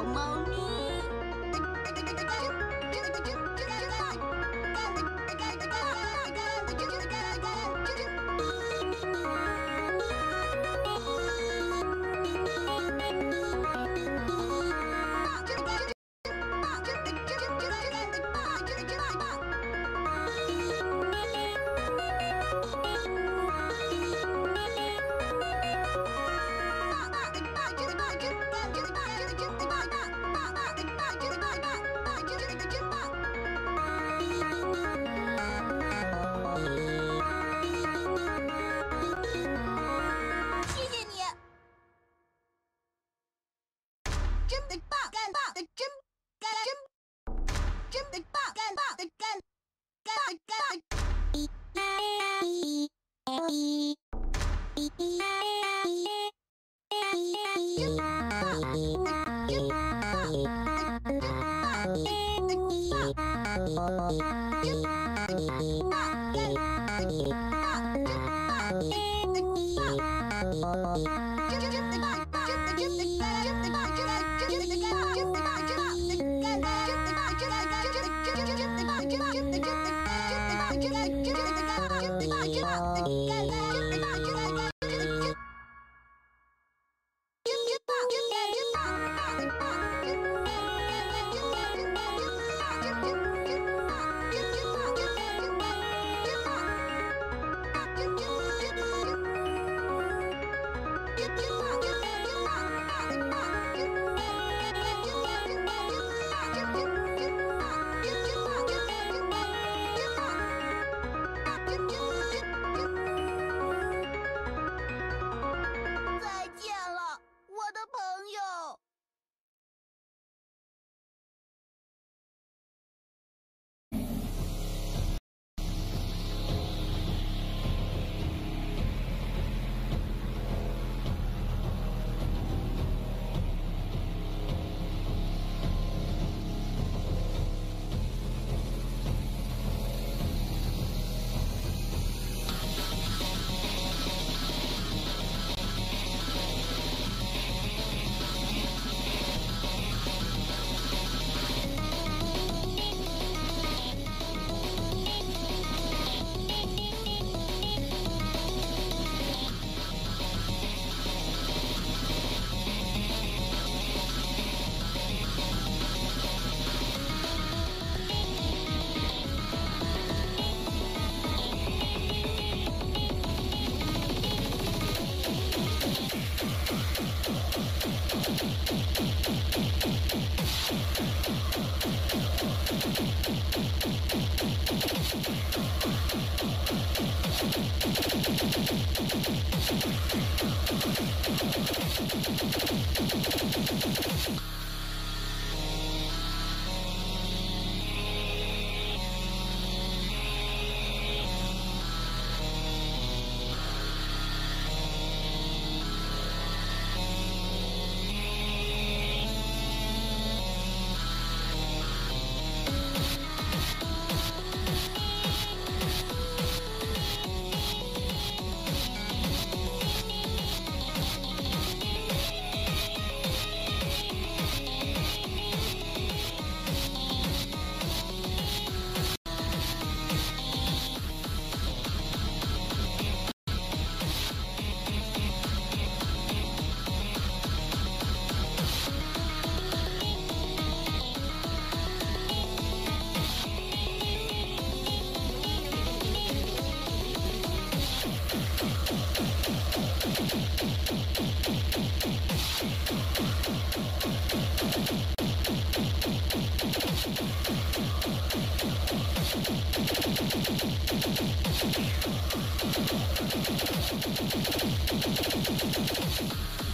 小猫咪。い。见了，我的朋友。「